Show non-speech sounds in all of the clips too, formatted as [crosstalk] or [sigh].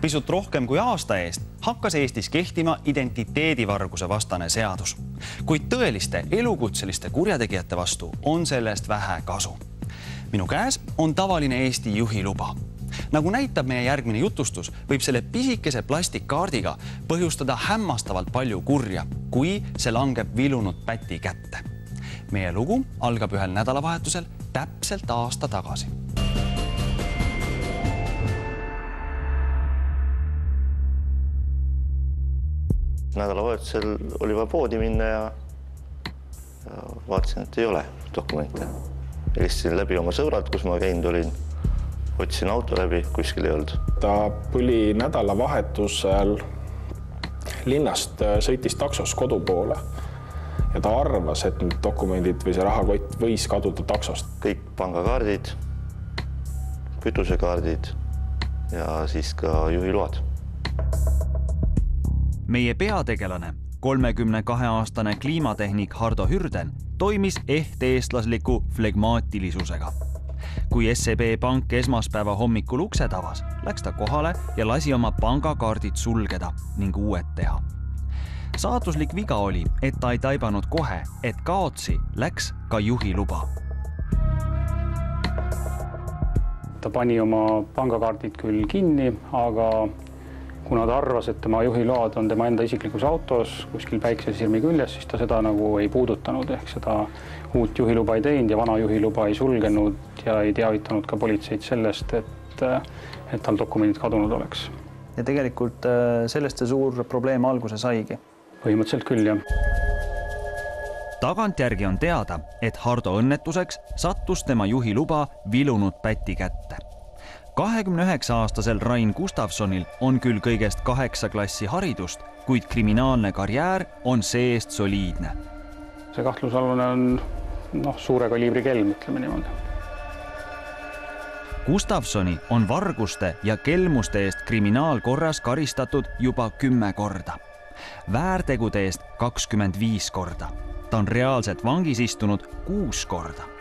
pisut rohkem kui aasta eest hakkas Eestis kehtima identiteedivarguse vastane seadus, kuid tõeliste elukutseliste kurjategijate vastu on sellest vähe kasu. minu käes on tavaline Eesti juhiluba nagu näitab meie järgmine jutustus, võib selle pisikese plastikkaardiga põhjustada hämmastavalt palju kurja, kui see langeb vilunud päti kätte. meie lugu algab ühel nädalavahetusel täpselt aasta tagasi nädalavahetusel oli vaja poodi minna ja, ja vaatasin, et ei ole dokumente. helistasin läbi oma sõbrad, kus ma käinud olin. otsisin auto läbi, kuskil ei olnud. ta tuli nädalavahetusel linnast, sõitis taksos kodu poole ja ta arvas, et need dokumendid või see rahakott võis kaduda taksost. kõik pangakaardid, kütusekaardid ja siis ka juhiload meie peategelane, kolmekümne kahe aastane kliimatehnik Hardo Hürden toimis ehteestlasliku flegmaatilisusega. kui SEB Pank esmaspäeva hommikul uksed avas, läks ta kohale ja lasi oma pangakaardid sulgeda ning uued teha. saatuslik viga oli, et ta ei taibanud kohe, et kaotsi läks ka juhiluba ta pani oma pangakaardid küll kinni, aga kuna ta arvas, et tema juhiload on tema enda isiklikus autos kuskil päikesesirmi küljes, siis ta seda nagu ei puudutanud, ehk seda uut juhiluba ei teinud ja vana juhiluba ei sulgenud ja ei teavitanud ka politseid sellest, et, et tal dokumendid kadunud oleks. ja tegelikult äh, sellest see suur probleem alguse saigi? põhimõtteliselt küll, jah tagantjärgi on teada, et Hardo õnnetuseks sattus tema juhiluba vilunud päti kätte kahekümne üheksa aastasel Rain Gustavsonil on küll kõigest kaheksa klassi haridust, kuid kriminaalne karjäär on see-eest soliidne. see kahtlusalune on noh, suure kaliibri kelm, ütleme niimoodi. Gustavsoni on varguste ja kelmuste eest kriminaalkorras karistatud juba kümme korda, väärtegude eest kakskümmend viis korda. ta on reaalselt vangis istunud kuus korda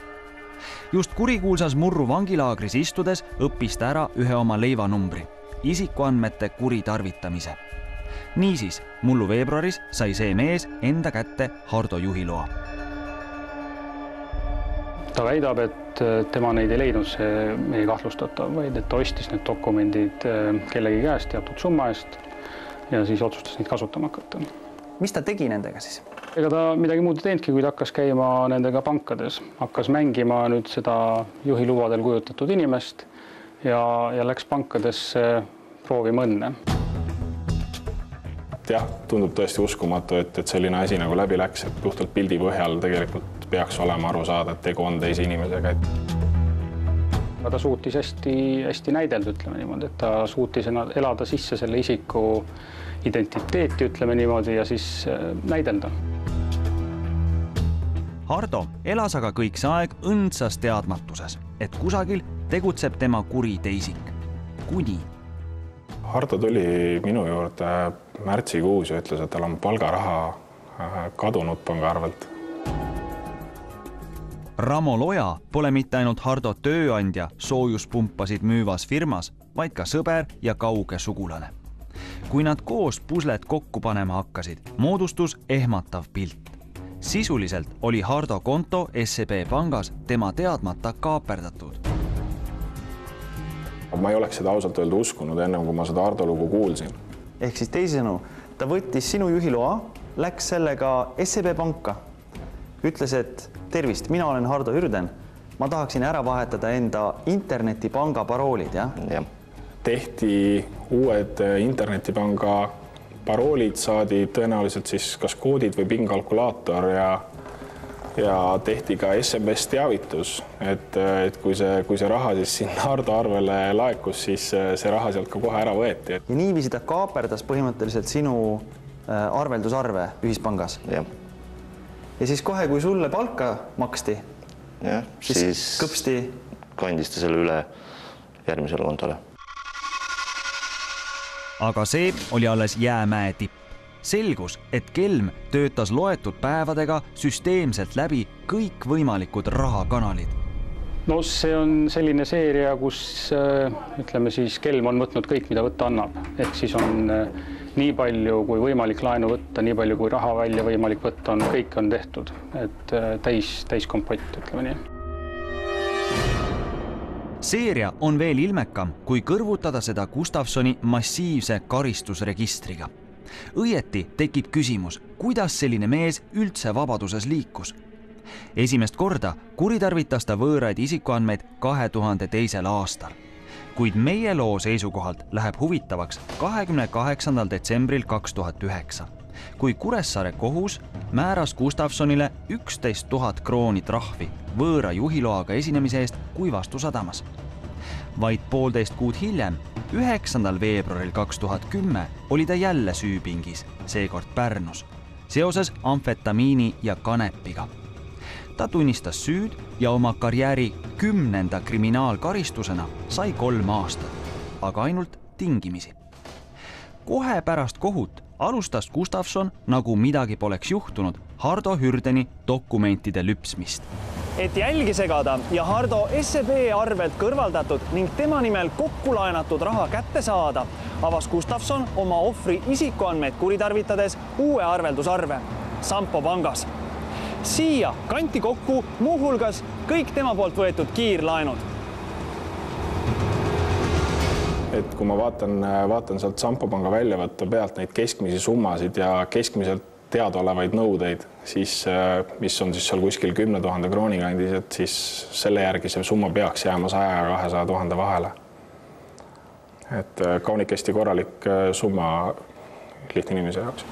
just kurikuulsas Murru vangilaagris istudes õppis ta ära ühe oma leivanumbri, isikuandmete kuritarvitamise. niisiis, mullu veebruaris sai see mees enda kätte Hardo juhiloa. ta väidab, et tema neid ei leidnud, see meie kahtlustatav, vaid et ta ostis need dokumendid eh, kellegi käest teatud summa eest ja siis otsustas neid kasutama hakata. mis ta tegi nendega siis? Ega ta midagi muud ei teinudki, kui ta hakkas käima nendega pankades, hakkas mängima nüüd seda juhilubadel kujutatud inimest ja, ja läks pankadesse proovima õnne. jah, tundub tõesti uskumatu, et, et selline asi nagu läbi läks, et puhtalt pildi põhjal tegelikult peaks olema aru saada, et tegu on teise inimesega, et aga ta suutis hästi-hästi näidelda, ütleme niimoodi, et ta suutis elada sisse selle isiku identiteeti, ütleme niimoodi, ja siis äh, näidelda Hardo elas aga kõik see aeg õndsas teadmatuses, et kusagil tegutseb tema kuri teisik, kuni. Hardo tuli minu juurde märtsikuus ja ütles, et tal on palgaraha äh, kadunud pangaarvelt. Ramo Loja pole mitte ainult Hardo tööandja soojuspumpasid müüvas firmas, vaid ka sõber ja kauge sugulane. kui nad koos puslet kokku panema hakkasid, moodustus ehmatav pilt sisuliselt oli Hardo konto SEB pangas tema teadmata kaaperdatud. ma ei oleks seda ausalt öelda uskunud, ennem kui ma seda Hardo lugu kuulsin. ehk siis teisisõnu, ta võttis sinu juhiloa, läks sellega SEB panka, ütles, et tervist, mina olen Hardo Hürden, ma tahaksin ära vahetada enda internetipanga paroolid, jah? jah. tehti uued internetipanga paroolid saadi tõenäoliselt siis kas koodid või PIN-kalkulaator ja ja tehti ka SMS teavitus, et, et kui see, kui see raha siis sinna [laughs] Hardo arvele laekus, siis see raha sealt ka kohe ära võeti. ja niiviisi ta kaaperdas põhimõtteliselt sinu äh, arveldusarve ühispangas? jah. ja siis kohe, kui sulle palka maksti, siis, siis kõpsti kandis ta selle üle järgmisele kontole aga see oli alles jäämäe tipp. selgus, et kelm töötas loetud päevadega süsteemselt läbi kõikvõimalikud rahakanalid. no see on selline seeria, kus ütleme siis kelm on võtnud kõik, mida võtta annab, ehk siis on nii palju kui võimalik laenu võtta, nii palju kui raha välja võimalik võtta, on kõik on tehtud, et täis, täiskompott, ütleme nii seeria on veel ilmekam, kui kõrvutada seda Gustavsoni massiivse karistusregistriga. õieti tekib küsimus, kuidas selline mees üldse vabaduses liikus. esimest korda kuritarvitas ta võõraid isikuandmeid kahe tuhande teisel aastal. kuid meie loo seisukohalt läheb huvitavaks kahekümne kaheksandal detsembril kaks tuhat üheksa kui Kuressaare kohus määras Gustavsonile üksteist tuhat krooni trahvi võõra juhiloaga esinemise eest Kuivastu sadamas. vaid poolteist kuud hiljem, üheksandal veebruaril kaks tuhat kümme oli ta jälle süüpingis, seekord Pärnus, seoses amfetamiini ja kanepiga. ta tunnistas süüd ja oma karjääri kümnenda kriminaalkaristusena sai kolm aastat, aga ainult tingimisi. kohe pärast kohut alustas Gustavson, nagu midagi poleks juhtunud, Hardo Hürdeni dokumentide lüpsmist. et jälgi segada ja Hardo SEB arvelt kõrvaldatud ning tema nimel kokku laenatud raha kätte saada, avas Gustavson oma ohvri isikuandmeid kuritarvitades uue arveldusarve Sampo pangas. siia kanti kokku muuhulgas kõik tema poolt võetud kiirlaenud et kui ma vaatan, vaatan sealt Sampo panga väljavõtte pealt neid keskmisi summasid ja keskmiselt teadaolevaid nõudeid, siis mis on siis seal kuskil kümne tuhande krooni kandis, et siis selle järgi see summa peaks jääma saja ja kahesaja tuhande vahele. et kaunikesti korralik summa lihtne inimese jaoks.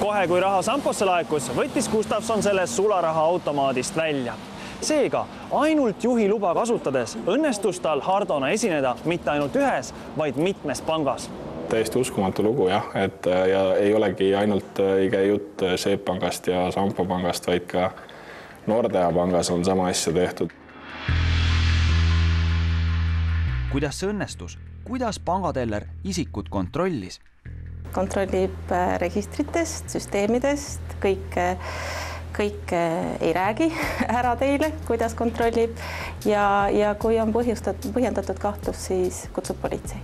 kohe, kui raha Samposse laekus, võttis Gustavson selle sularahaautomaadist välja seega ainult juhiluba kasutades õnnestus tal Hardona esineda mitte ainult ühes, vaid mitmes pangas täiesti uskumatu lugu jah, et ja ei olegi ainult, ei käi jutt Seep pangast ja Sampo pangast, vaid ka Nordea pangas on sama asja tehtud. kuidas see õnnestus, kuidas pangateller isikut kontrollis? kontrollib registritest, süsteemidest kõike kõike ei räägi [laughs] ära teile, kuidas kontrollib ja, ja kui on põhjustatud, põhjendatud kahtlus, siis kutsub politsei.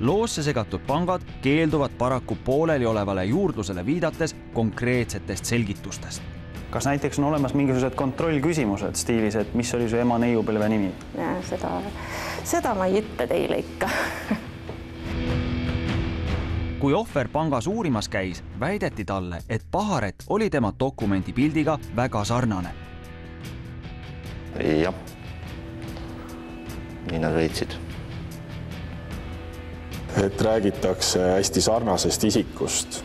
loosse segatud pangad keelduvad paraku pooleliolevale juurdlusele viidates konkreetsetest selgitustest kas näiteks on olemas mingisugused kontrollküsimused stiilis, et mis oli su ema neiupõlve nimi? seda, seda ma ei ütle teile ikka [laughs] kui ohver pangas uurimas käis, väideti talle, et Paharet oli tema dokumendi pildiga väga sarnane. jah, nii nad väitsid. et räägitakse hästi sarnasest isikust,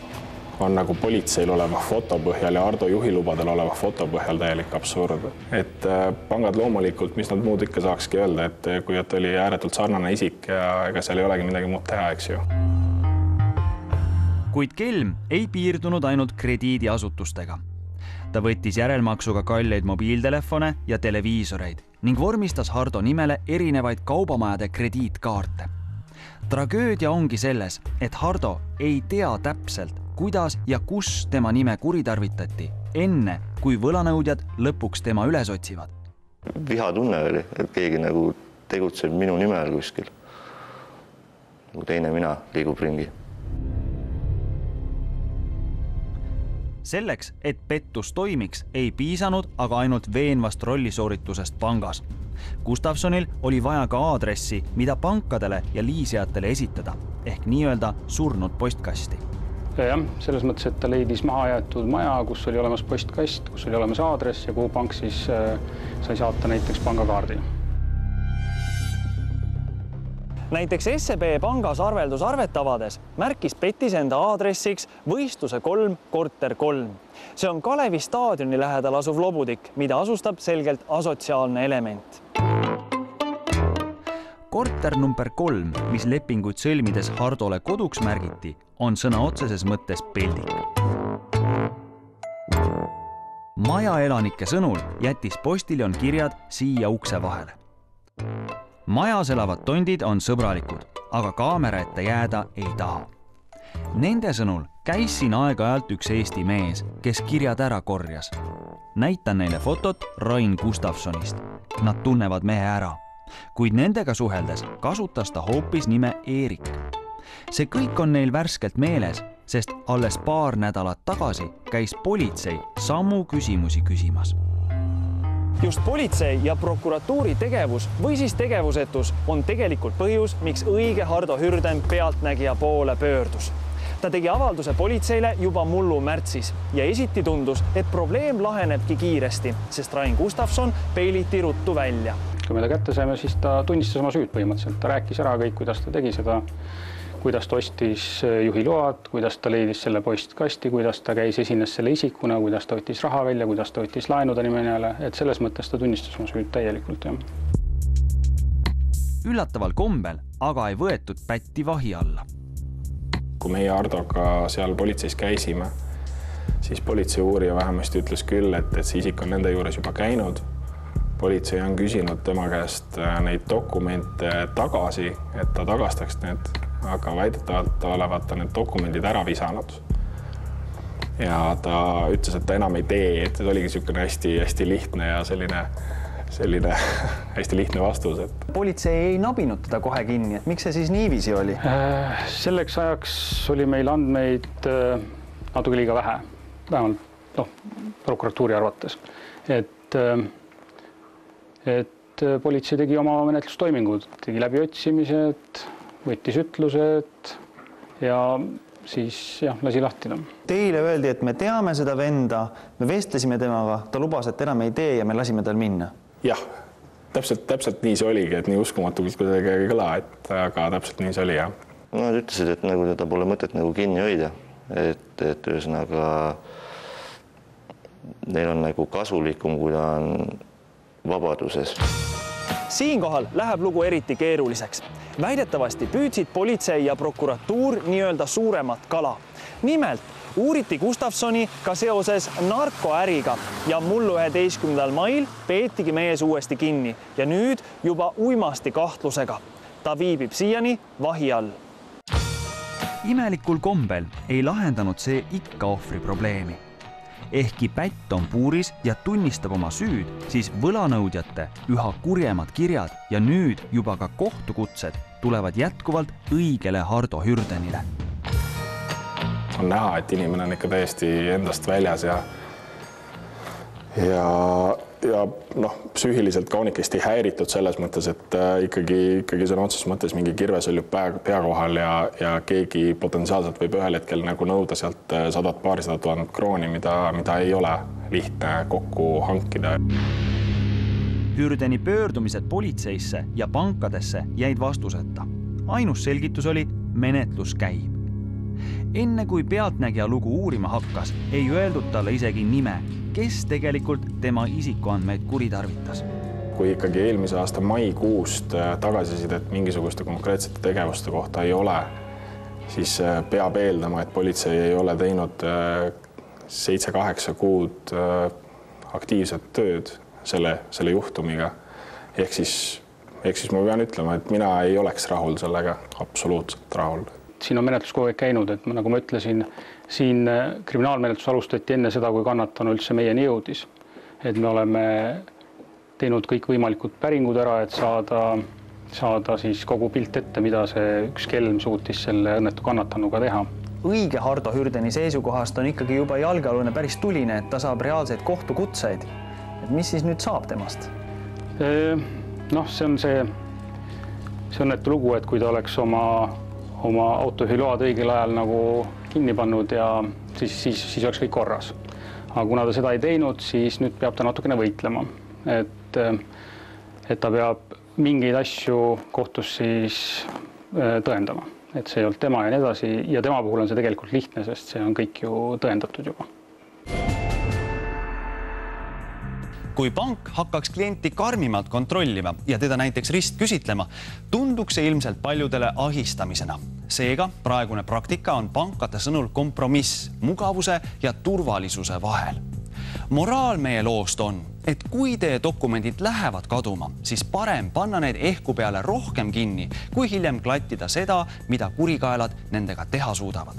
on nagu politseil oleva foto põhjal ja Ardo juhilubadel oleva foto põhjal täielik absurd. et äh, pangad loomulikult, mis nad muud ikka saakski öelda, et kui, et oli ääretult sarnane isik ja ega seal ei olegi midagi muud teha, eks ju kuid Kelm ei piirdunud ainult krediidiasutustega. ta võttis järelmaksuga kalleid mobiiltelefone ja televiisoreid ning vormistas Hardo nimele erinevaid kaubamajade krediitkaarte. tragöödia ongi selles, et Hardo ei tea täpselt, kuidas ja kus tema nime kuritarvitati, enne kui võlanõudjad lõpuks tema üles otsivad. vihatunne oli, et keegi nagu tegutseb minu nime all kuskil. nagu teine mina liigub ringi selleks, et pettus toimiks, ei piisanud aga ainult veenvast rollisooritusest pangas. Gustavsonil oli vaja ka aadressi, mida pankadele ja liisijatele esitada ehk nii-öelda surnud postkasti. jah, selles mõttes, et ta leidis mahajäetud maja, kus oli olemas postkast, kus oli olemas aadress ja kuhu pank siis äh, sai saata näiteks pangakaardi näiteks SEB pangas arveldusarvet avades märkis Petis enda aadressiks võistluse kolm, korter kolm. see on Kalevi staadioni lähedal asuv lobutik, mida asustab selgelt asotsiaalne element. korter number kolm, mis lepinguid sõlmides Hardole koduks märgiti, on sõna otseses mõttes peldik. maja elanike sõnul jättis postiljon kirjad siia ukse vahele majas elavad tondid on sõbralikud, aga kaamera ette jääda ei taha. Nende sõnul käis siin aeg-ajalt üks Eesti mees, kes kirjad ära korjas. näitan neile fotot Rain Gustavsonist. Nad tunnevad mehe ära, kuid nendega suheldes kasutas ta hoopis nime Eerik. see kõik on neil värskelt meeles, sest alles paar nädalat tagasi käis politsei samu küsimusi küsimas just politsei ja prokuratuuri tegevus või siis tegevusetus on tegelikult põhjus, miks õige Hardo Hürden pealtnägija poole pöördus. ta tegi avalduse politseile juba mullu märtsis ja esiti tundus, et probleem lahenebki kiiresti, sest Rain Gustavson peiliti ruttu välja. kui me ta kätte saime, siis ta tunnistas oma süüd põhimõtteliselt, ta rääkis ära kõik, kuidas ta tegi seda kuidas ta ostis äh, juhiload, kuidas ta leidis selle postkasti, kuidas ta käis, esines selle isikuna, kuidas ta võttis raha välja, kuidas ta võttis laenu ta nimele, et selles mõttes ta tunnistas oma süüd täielikult, jah. üllataval kombel aga ei võetud pätti vahi alla. kui meie Hardoga seal politseis käisime, siis politsei uurija vähemasti ütles küll, et, et see isik on nende juures juba käinud politsei on küsinud tema käest äh, neid dokumente tagasi, et ta tagastaks need aga väidetavalt olevat ta need dokumendid ära visanud. ja ta ütles, et ta enam ei tee, et see oligi niisugune hästi-hästi lihtne ja selline, selline [laughs] hästi lihtne vastus, et. politsei ei nabinud teda kohe kinni, et miks see siis niiviisi oli? Äh, selleks ajaks oli meil andmeid äh, natuke liiga vähe, vähemalt noh, prokuratuuri arvates, et, äh, et politsei tegi oma menetlustoimingud, tegi läbiotsimised võttis ütlused ja siis jah, lasi lahti noh. Teile öeldi, et me teame seda venda, me vestlesime temaga, ta lubas, et enam ei tee ja me lasime tal minna. jah, täpselt, täpselt nii see oligi, et nii uskumatult kui see ei kõla, et aga täpselt nii see oli jah. Nad ütlesid, et nagu teda pole mõtet nagu kinni hoida, et, et ühesõnaga neil on nagu kasulikum, kui ta on vabaduses. siinkohal läheb lugu eriti keeruliseks väidetavasti püüdsid politsei ja prokuratuur nii-öelda suuremat kala. nimelt uuriti Gustavsoni ka seoses narkoäriga ja mullu üheteistkümnendal mail peetigi mees uuesti kinni ja nüüd juba uimasti kahtlusega. ta viibib siiani vahi all. imelikul kombel ei lahendanud see ikka ohvri probleemi ehkki pätt on puuris ja tunnistab oma süüd, siis võlanõudjate üha kurjemad kirjad ja nüüd juba ka kohtukutsed tulevad jätkuvalt õigele Hardo Hürdenile. on näha, et inimene on ikka täiesti endast väljas ja ja, ja noh, psüühiliselt kaunikesti häiritud selles mõttes, et äh, ikkagi, ikkagi sõna otseses mõttes mingi kirves õljub pea, pea kohal ja, ja keegi potentsiaalselt võib ühel hetkel nagu nõuda sealt äh, sadat, paarisadat tuhandet krooni, mida, mida ei ole lihtne kokku hankida. Hürdeni pöördumised politseisse ja pankadesse jäid vastuseta. ainus selgitus oli, menetlus käib. Enne kui Pealtnägija lugu uurima hakkas, ei öeldud talle isegi nime kes tegelikult tema isikuandmeid kuritarvitas. kui ikkagi eelmise aasta maikuust äh, tagasisidet mingisuguste konkreetsete tegevuste kohta ei ole, siis äh, peab eeldama, et politsei ei ole teinud äh, seitse-kaheksa kuud aktiivset tööd selle, selle juhtumiga. ehk siis, ehk siis ma pean ütlema, et mina ei oleks rahul sellega, absoluutselt rahul. Siin on menetlus kogu aeg käinud, et nagu ma ütlesin siin äh, kriminaalmenetlus alustati enne seda, kui kannatanu üldse meieni jõudis. et me oleme teinud kõikvõimalikud päringud ära, et saada, saada siis kogu pilt ette, mida see üks kelm suutis selle õnnetu kannatanuga teha. õige Hardo Hürdeni seisukohast on ikkagi juba jalgealune päris tuline, et ta saab reaalseid kohtukutseid. et mis siis nüüd saab temast? noh, see on see, see õnnetu lugu, et kui ta oleks oma, oma autojuhiload õigel ajal nagu kinni pannud ja siis, siis, siis oleks kõik korras. aga kuna ta seda ei teinud, siis nüüd peab ta natukene võitlema, et, et ta peab mingeid asju kohtus siis äh, tõendama, et see ei olnud tema ja nii edasi. Ja tema puhul on see tegelikult lihtne, sest see on kõik ju tõendatud juba kui pank hakkaks klienti karmimalt kontrollima ja teda näiteks ristküsitlema, tunduks see ilmselt paljudele ahistamisena. seega praegune praktika on pankade sõnul kompromiss mugavuse ja turvalisuse vahel. moraal meie loost on, et kui teie dokumendid lähevad kaduma, siis parem panna need ehku peale rohkem kinni, kui hiljem klattida seda, mida kurikaelad nendega teha suudavad